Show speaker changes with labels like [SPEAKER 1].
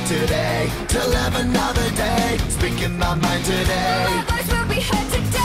[SPEAKER 1] today
[SPEAKER 2] to live another day. Speaking my mind today. My voice will be heard today.